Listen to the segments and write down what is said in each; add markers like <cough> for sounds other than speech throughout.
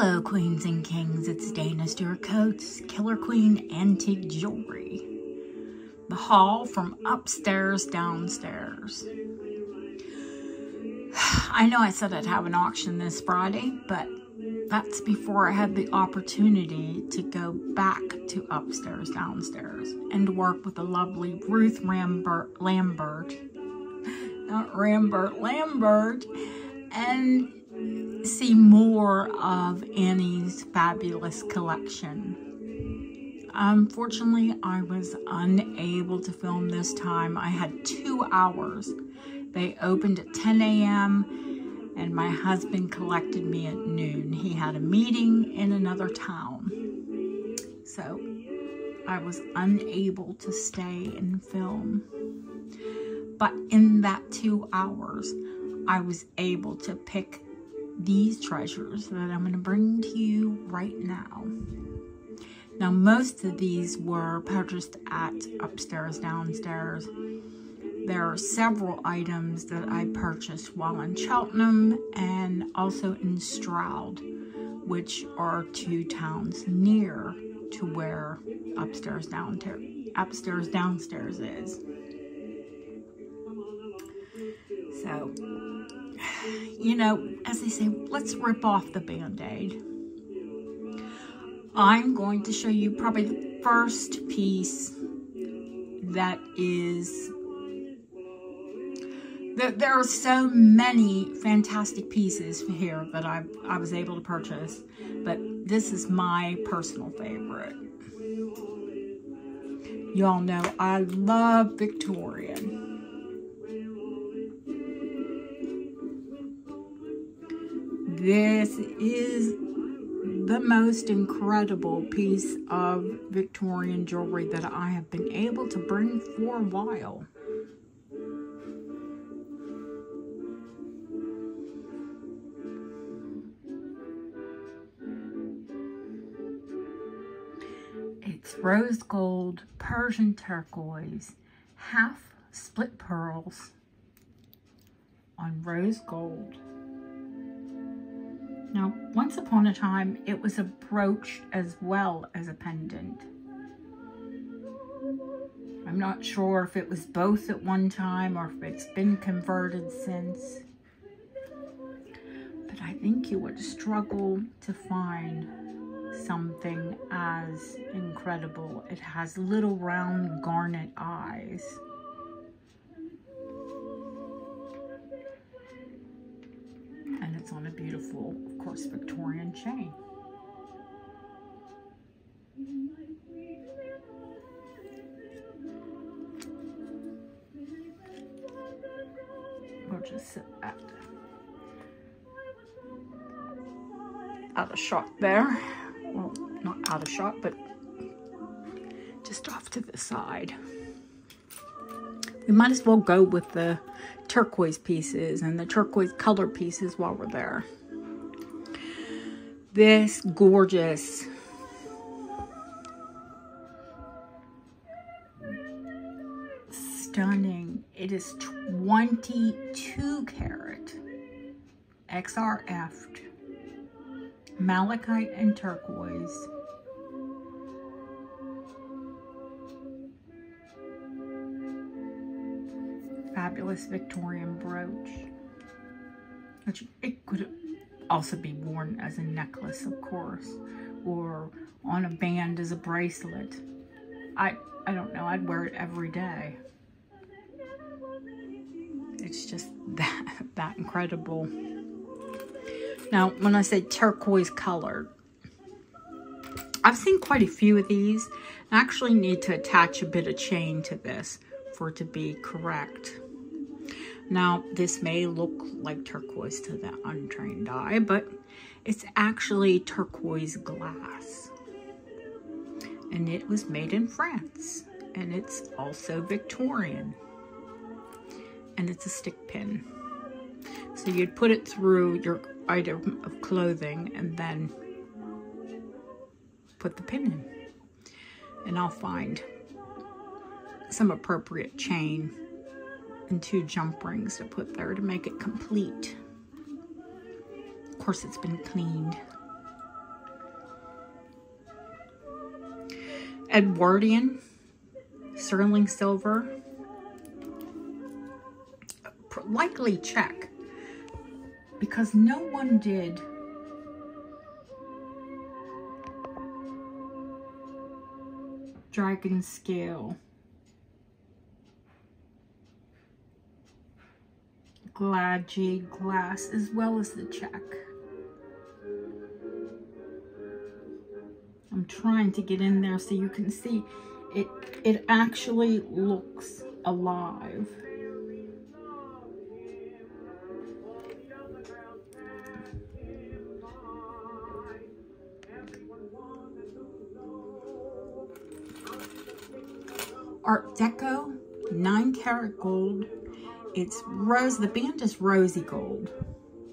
Hello, queens and kings. It's Dana Stewart Coates, Killer Queen Antique Jewelry. The haul from upstairs downstairs. <sighs> I know I said I'd have an auction this Friday, but that's before I had the opportunity to go back to upstairs downstairs and work with the lovely Ruth Rambert, Lambert, <laughs> not Rambert, Lambert, and see more of Annie's fabulous collection. Unfortunately, I was unable to film this time. I had two hours. They opened at 10 a.m. and my husband collected me at noon. He had a meeting in another town. So I was unable to stay and film. But in that two hours, I was able to pick these treasures that I'm going to bring to you right now. Now, most of these were purchased at upstairs, downstairs. There are several items that I purchased while in Cheltenham and also in Stroud, which are two towns near to where upstairs, downstairs, upstairs, downstairs is. So, you know, as they say, let's rip off the band-aid. I'm going to show you probably the first piece that is there are so many fantastic pieces here that I, I was able to purchase, but this is my personal favorite. Y'all know I love Victorian. This is the most incredible piece of Victorian jewelry that I have been able to bring for a while. It's rose gold, Persian turquoise, half split pearls on rose gold. Now, once upon a time, it was a brooch as well as a pendant. I'm not sure if it was both at one time or if it's been converted since. But I think you would struggle to find something as incredible. It has little round garnet eyes. It's on a beautiful of course, Victorian chain. We'll just sit at out of shot there. Well, not out of shot, but just off to the side. We might as well go with the turquoise pieces and the turquoise color pieces while we're there. This gorgeous. Stunning. It is 22 carat. XRF malachite and turquoise fabulous Victorian brooch which it could also be worn as a necklace, of course, or on a band as a bracelet. I, I don't know, I'd wear it every day. It's just <laughs> that, that incredible. Now, when I say turquoise colored, I've seen quite a few of these. I actually need to attach a bit of chain to this for it to be correct. Now, this may look like turquoise to the untrained eye, but it's actually turquoise glass. And it was made in France. And it's also Victorian. And it's a stick pin. So you'd put it through your item of clothing and then put the pin in. And I'll find some appropriate chain and two jump rings to put there to make it complete. Of course, it's been cleaned. Edwardian, sterling silver, likely Czech, because no one did dragon scale Glad jade glass as well as the Czech. I'm trying to get in there so you can see it it actually looks alive. Art Deco, 9 karat gold. It's rose, the band is rosy gold.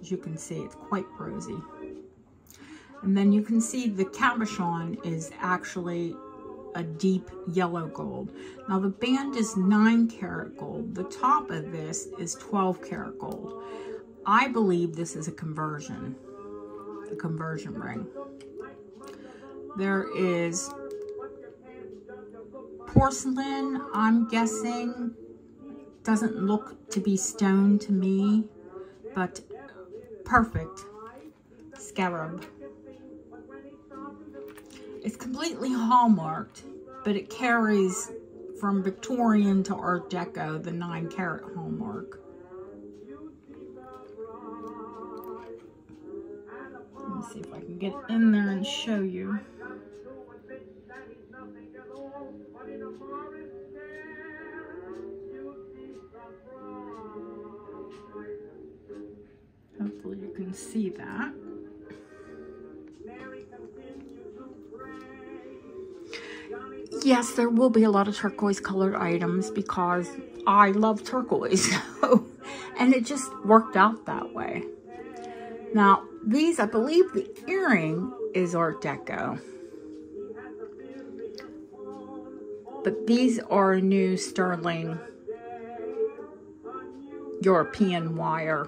As you can see, it's quite rosy. And then you can see the cabochon is actually a deep yellow gold. Now the band is 9 karat gold. The top of this is 12 karat gold. I believe this is a conversion, a conversion ring. There is porcelain, I'm guessing, doesn't look to be stone to me, but perfect scarab. It's completely hallmarked, but it carries from Victorian to Art Deco, the 9 karat hallmark. Let me see if I can get in there and show you. Can see that. Yes, there will be a lot of turquoise colored items because I love turquoise. <laughs> and it just worked out that way. Now, these, I believe the earring is Art Deco. But these are new sterling European wire.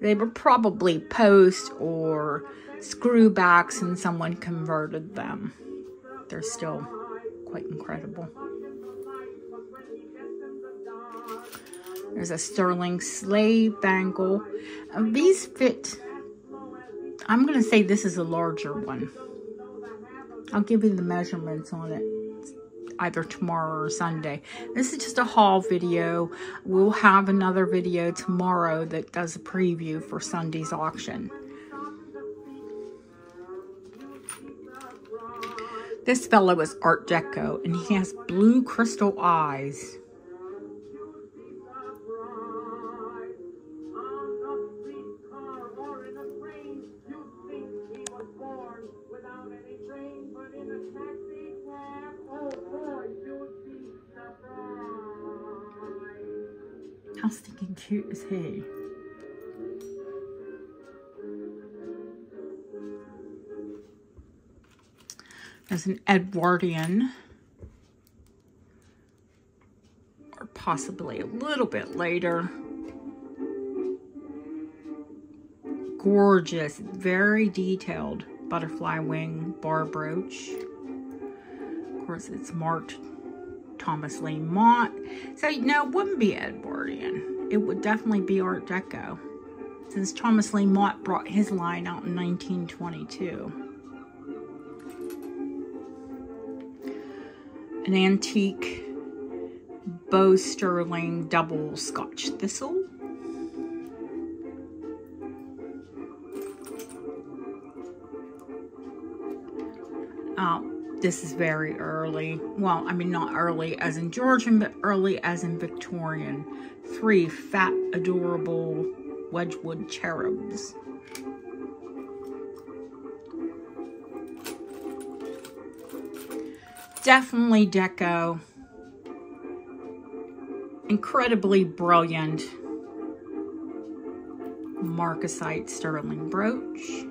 They were probably post or screwbacks and someone converted them. They're still quite incredible. There's a sterling slave bangle. Uh, these fit, I'm going to say this is a larger one. I'll give you the measurements on it either tomorrow or Sunday. This is just a haul video. We'll have another video tomorrow that does a preview for Sunday's auction. This fellow is Art Deco, and he has blue crystal eyes. Is? There's an Edwardian. Or possibly a little bit later. Gorgeous, very detailed butterfly wing bar brooch. Of course, it's marked Thomas Lee Mott. So, no, it wouldn't be Edwardian. It would definitely be Art Deco, since Thomas Lee Mott brought his line out in 1922. An antique Bow Sterling double Scotch Thistle. This is very early. Well, I mean, not early as in Georgian, but early as in Victorian. Three fat, adorable Wedgwood cherubs. Definitely deco. Incredibly brilliant. Marcasite sterling brooch.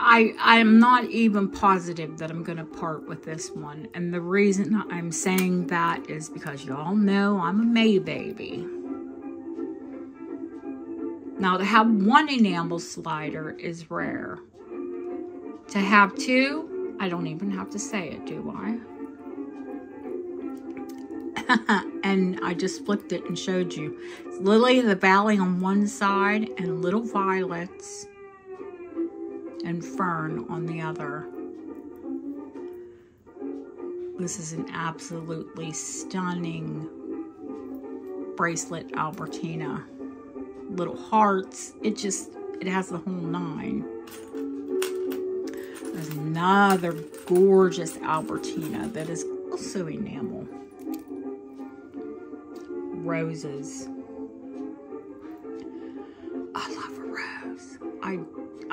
I, I'm not even positive that I'm going to part with this one. And the reason I'm saying that is because y'all know I'm a May baby. Now, to have one enamel slider is rare. To have two, I don't even have to say it, do I? <laughs> and I just flipped it and showed you. It's Lily of the Valley on one side and Little Violets and Fern on the other. This is an absolutely stunning bracelet Albertina. Little hearts. It just, it has the whole nine. There's another gorgeous Albertina that is also enamel roses.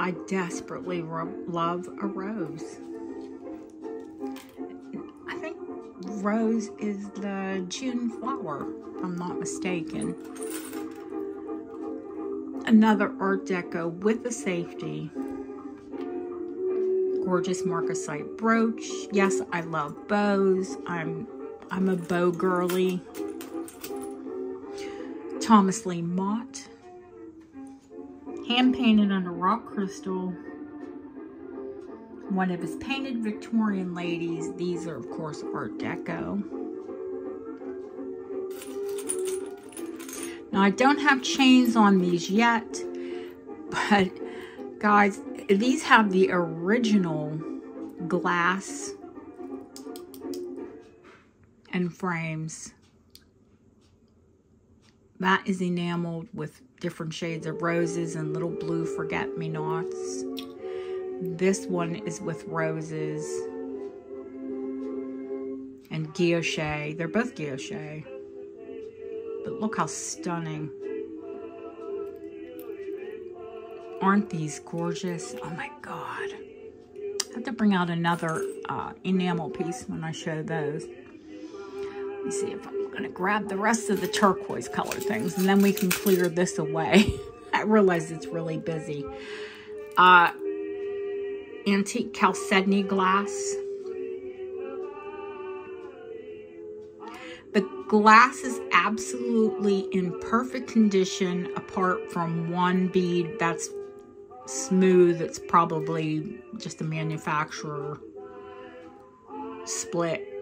I desperately love a rose. I think rose is the June flower, if I'm not mistaken. Another Art Deco with a safety. Gorgeous marcasite brooch. Yes, I love bows. I'm I'm a bow girly. Thomas Lee Mott. Hand painted under rock crystal. One of his painted Victorian ladies. These are, of course, Art Deco. Now, I don't have chains on these yet, but guys, these have the original glass and frames that is enameled with different shades of roses and little blue forget-me-nots. This one is with roses and guilloche. They're both guilloche. But look how stunning. Aren't these gorgeous? Oh my God. I have to bring out another uh, enamel piece when I show those. Let me see if I going to grab the rest of the turquoise color things and then we can clear this away. <laughs> I realize it's really busy. Uh, antique chalcedony glass. The glass is absolutely in perfect condition apart from one bead that's smooth. It's probably just a manufacturer split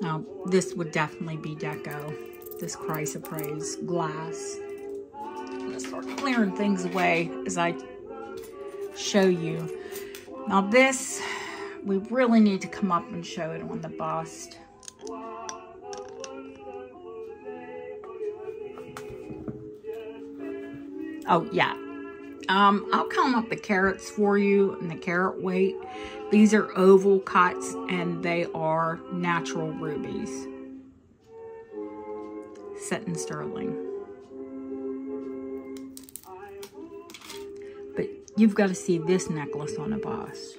Now, this would definitely be deco, this chrysoprase glass. I'm to start clearing things away as I show you. Now this, we really need to come up and show it on the bust. Oh, yeah. Um, I'll count up the carats for you and the carat weight. These are oval cuts and they are natural rubies. Set in sterling. But you've got to see this necklace on a bust.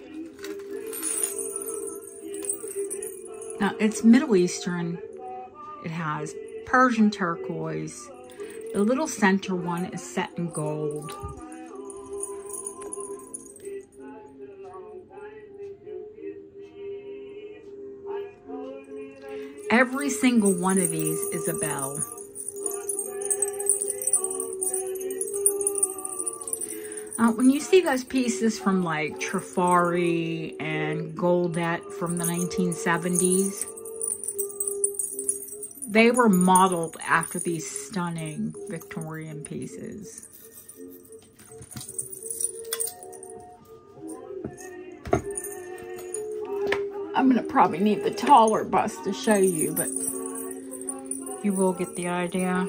Now, it's Middle Eastern. It has Persian turquoise. The little center one is set in gold. Every single one of these is a bell. Uh, when you see those pieces from like Trifari and Goldette from the 1970s, they were modeled after these stunning Victorian pieces. Probably need the taller bust to show you, but you will get the idea.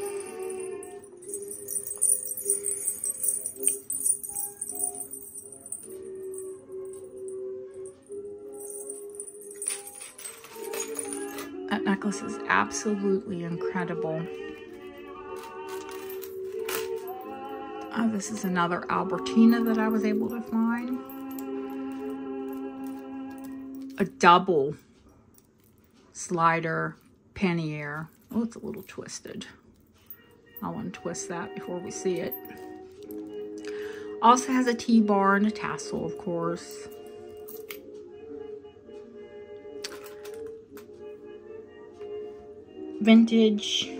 That necklace is absolutely incredible. Oh, this is another Albertina that I was able to find a double slider pannier. Oh, it's a little twisted. I want to twist that before we see it. Also has a T-bar and a tassel, of course. Vintage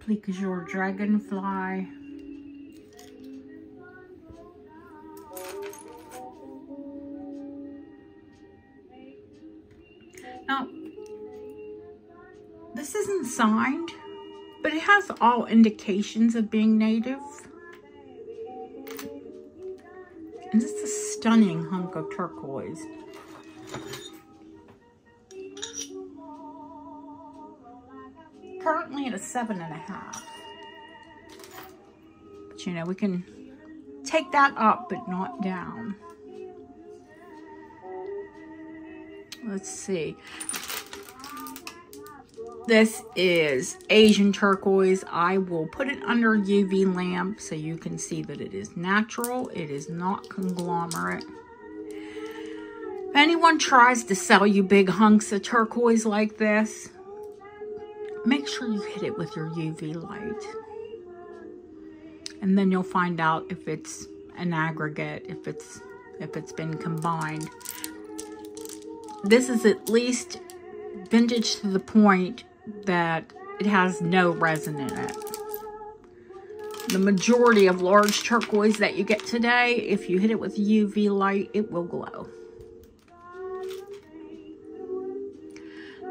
Applique Jour Dragonfly. Now, this isn't signed, but it has all indications of being native. And this is a stunning hunk of turquoise. Currently at a seven and a half. But you know, we can take that up, but not down. Let's see. This is Asian turquoise. I will put it under UV lamp so you can see that it is natural. It is not conglomerate. If anyone tries to sell you big hunks of turquoise like this, make sure you hit it with your UV light. And then you'll find out if it's an aggregate, if it's if it's been combined. This is at least vintage to the point that it has no resin in it. The majority of large turquoise that you get today, if you hit it with UV light, it will glow.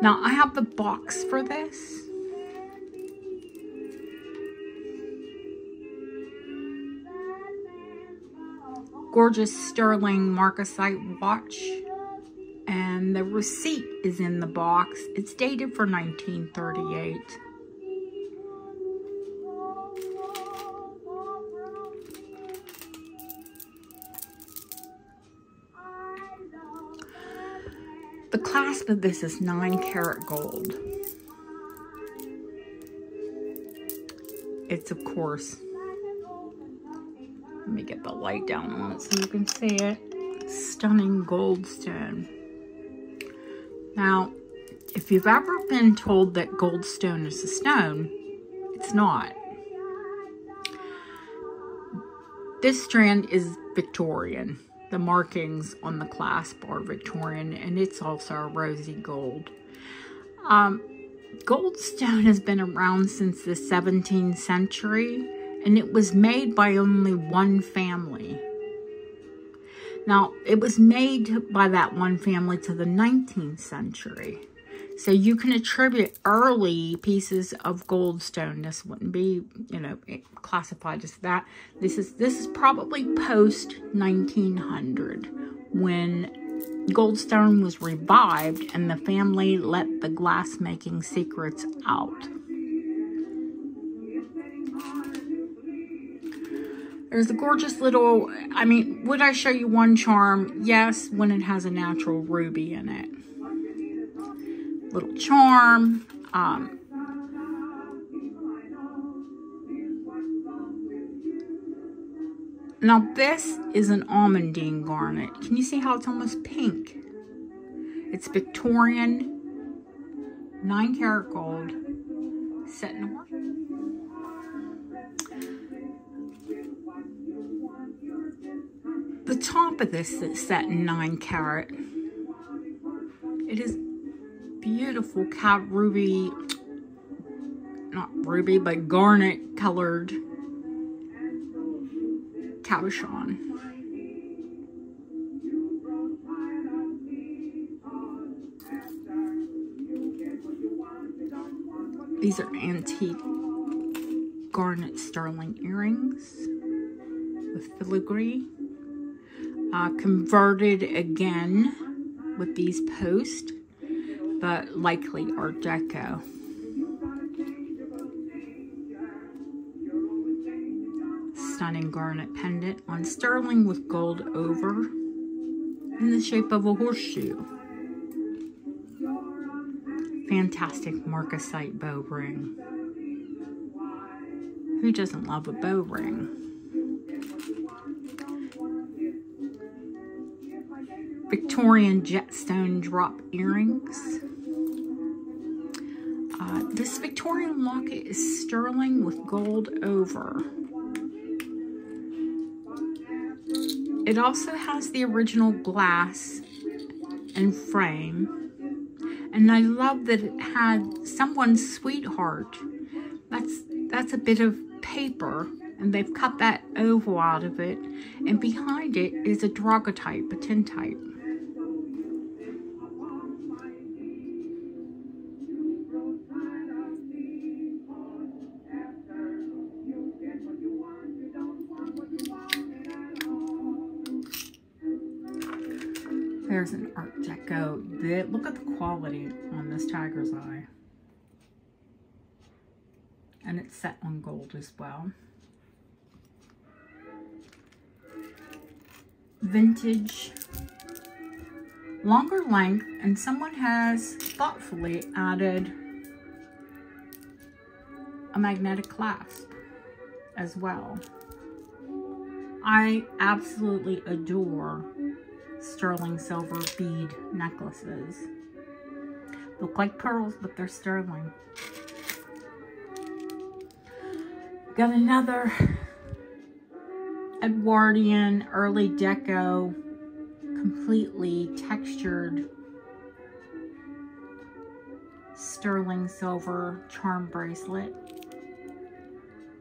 Now, I have the box for this. Gorgeous sterling marcasite watch the receipt is in the box. It's dated for 1938. The clasp of this is 9 karat gold. It's, of course, let me get the light down on it so you can see it. Stunning gold stone. Now, if you've ever been told that goldstone is a stone, it's not. This strand is Victorian. The markings on the clasp are Victorian, and it's also a rosy gold. Um, goldstone has been around since the 17th century, and it was made by only one family. Now, it was made by that one family to the 19th century. So you can attribute early pieces of goldstone. This wouldn't be, you know, classified as that. This is this is probably post 1900 when goldstone was revived and the family let the glass-making secrets out. There's a gorgeous little, I mean, would I show you one charm? Yes, when it has a natural ruby in it. Little charm. Um, now this is an almandine garnet. Can you see how it's almost pink? It's Victorian, 9 karat gold, set in The top of this is set in 9 carat. It is beautiful cat ruby, not ruby, but garnet colored cabochon. These are antique garnet sterling earrings with filigree uh, converted again with these posts, but likely Art Deco. Stunning garnet pendant on sterling with gold over in the shape of a horseshoe. Fantastic marcasite bow ring. Who doesn't love a bow ring? Victorian jetstone drop earrings. Uh, this Victorian locket is sterling with gold over. It also has the original glass and frame. And I love that it had someone's sweetheart. That's that's a bit of paper and they've cut that oval out of it and behind it is a daguerreotype, a tintype. Look at the quality on this tiger's eye. And it's set on gold as well. Vintage. Longer length. And someone has thoughtfully added a magnetic clasp as well. I absolutely adore sterling silver bead necklaces. Look like pearls, but they're sterling. Got another Edwardian early deco, completely textured sterling silver charm bracelet,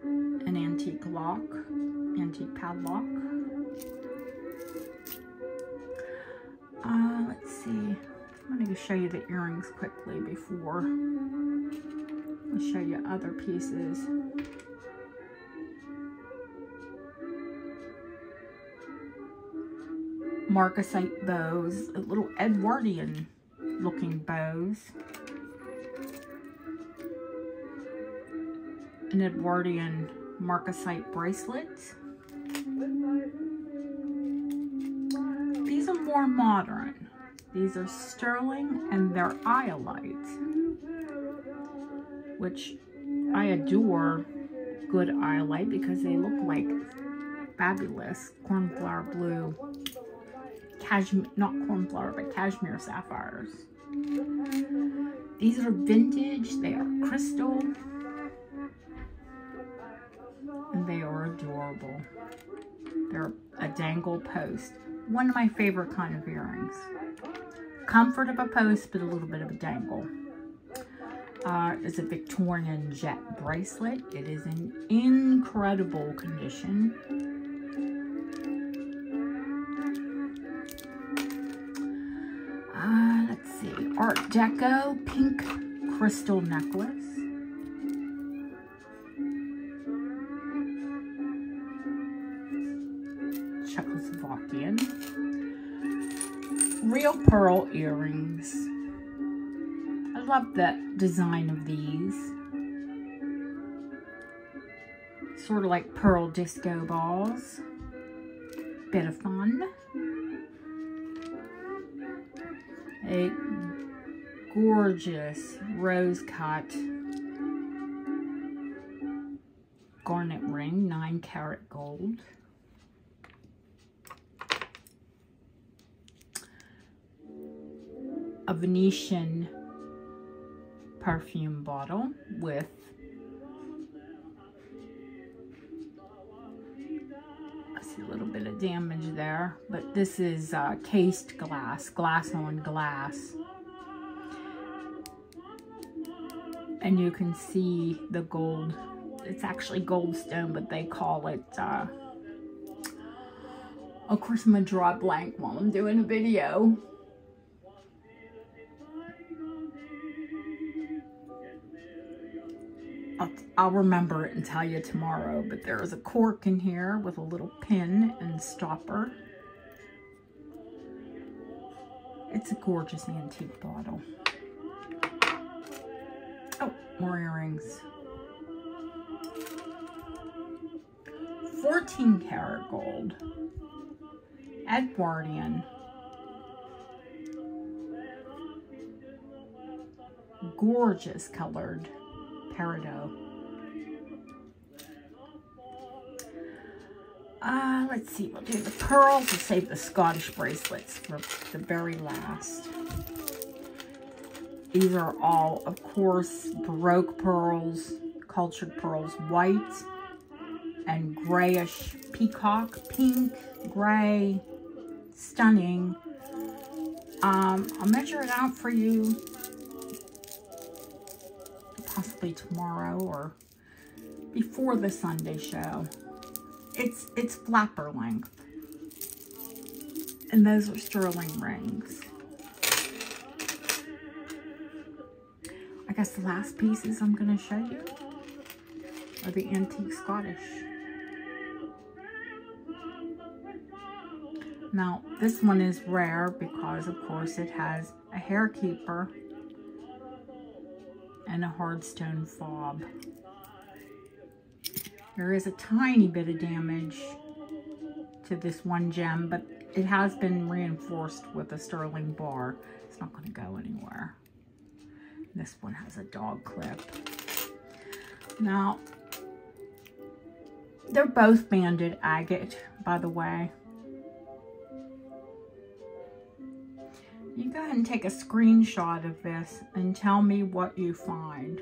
an antique lock, antique padlock. Uh, let's see. I'm going to show you the earrings quickly before I show you other pieces. Marcasite bows, little Edwardian looking bows. An Edwardian Marcasite bracelet. More modern. These are sterling and they're iolite, which I adore good iolite because they look like fabulous cornflower blue, Kashmir, not cornflower, but Kashmir sapphires. These are vintage, they are crystal, and they are adorable. They're a dangle post one of my favorite kind of earrings. Comfort of a post, but a little bit of a dangle. Uh, it's a Victorian jet bracelet. It is in incredible condition. Uh, let's see, Art Deco pink crystal necklace. Earrings. I love the design of these. Sort of like pearl disco balls. Bit of fun. A gorgeous rose cut garnet ring, 9 karat gold. Venetian perfume bottle with a little bit of damage there, but this is uh, cased glass, glass on glass. And you can see the gold, it's actually goldstone, but they call it, uh, of course I'm gonna draw a blank while I'm doing a video. I'll, remember it and tell you tomorrow, but there is a cork in here with a little pin and stopper. It's a gorgeous antique bottle. Oh, more earrings. 14 karat gold. Edwardian. Gorgeous colored peridot. Uh, let's see, we'll do the pearls. We'll save the Scottish bracelets for the very last. These are all, of course, Baroque pearls, cultured pearls, white and grayish peacock, pink, gray, stunning. Um, I'll measure it out for you possibly tomorrow or before the Sunday show. It's, it's flapper length. And those are sterling rings. I guess the last pieces I'm going to show you are the antique Scottish. Now, this one is rare because, of course, it has a hair keeper and a hardstone fob. There is a tiny bit of damage to this one gem, but it has been reinforced with a sterling bar. It's not going to go anywhere. This one has a dog clip. Now, they're both banded agate, by the way. You go ahead and take a screenshot of this and tell me what you find.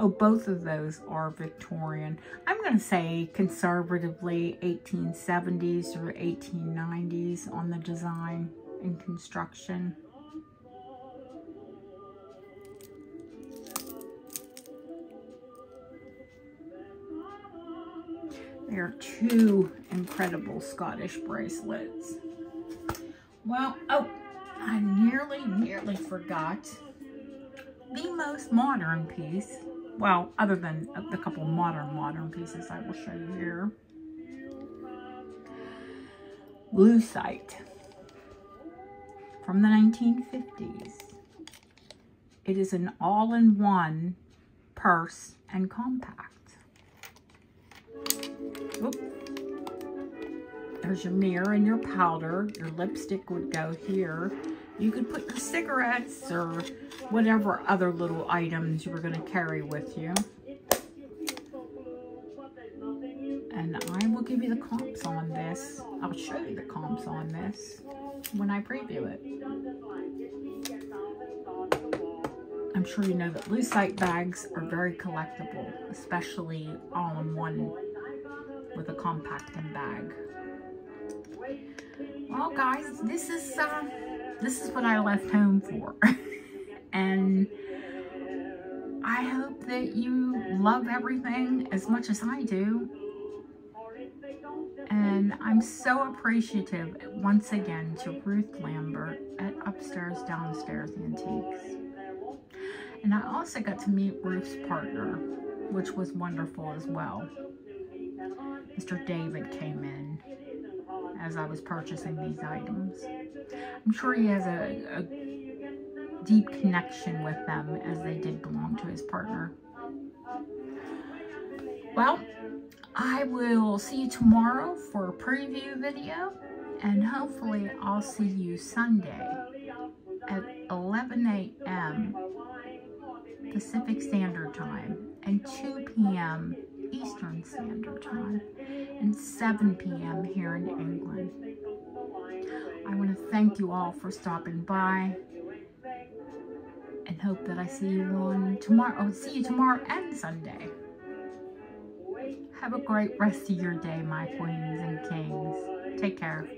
Oh, both of those are Victorian. I'm going to say conservatively 1870s or 1890s on the design and construction. They are two incredible Scottish bracelets. Well, oh, I nearly, nearly forgot the most modern piece. Well, other than the couple modern, modern pieces I will show you here. Lucite from the 1950s. It is an all-in-one purse and compact. Oop. There's your mirror and your powder. Your lipstick would go here. You could put your cigarettes or whatever other little items you were going to carry with you. And I will give you the comps on this. I'll show you the comps on this when I preview it. I'm sure you know that lucite bags are very collectible, especially all-in-one with a compacting bag. Well, guys, this is uh, this is what I left home for, <laughs> and I hope that you love everything as much as I do. And I'm so appreciative once again to Ruth Lambert at Upstairs Downstairs Antiques. And I also got to meet Ruth's partner, which was wonderful as well. Mr. David came in as I was purchasing these items. I'm sure he has a, a deep connection with them as they did belong to his partner. Well, I will see you tomorrow for a preview video and hopefully I'll see you Sunday at 11 a.m. Pacific Standard Time and 2 p.m. Eastern Standard Time and 7 p.m. here in England. I want to thank you all for stopping by and hope that I see you on tomorrow. Oh, see you tomorrow and Sunday. Have a great rest of your day, my queens and kings. Take care.